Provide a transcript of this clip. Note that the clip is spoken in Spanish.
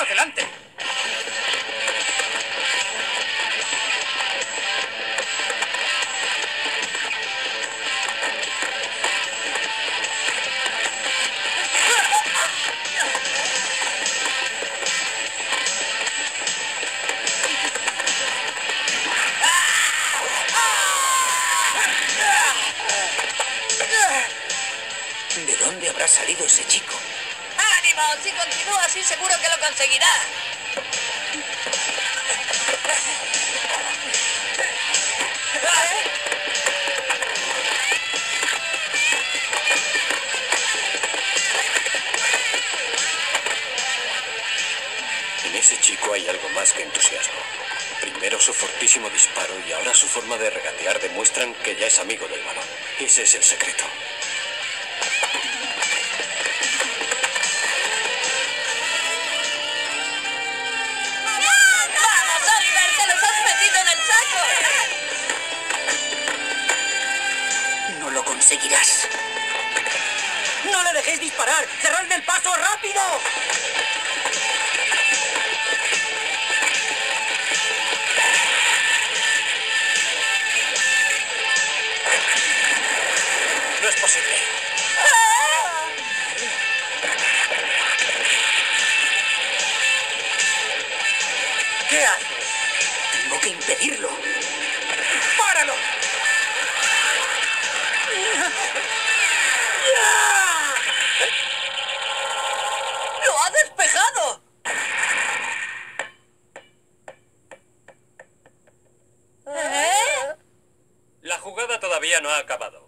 adelante. ¿De dónde habrá salido ese chico? Si continúa así, seguro que lo conseguirá. En ese chico hay algo más que entusiasmo. Primero su fortísimo disparo y ahora su forma de regatear demuestran que ya es amigo del balón. Ese es el secreto. Lo conseguirás. ¡No le dejéis disparar! ¡Cerradle el paso rápido! No es posible. ¿Qué hace? Tengo que impedirlo. ¡Lo ha despejado! ¿Eh? La jugada todavía no ha acabado.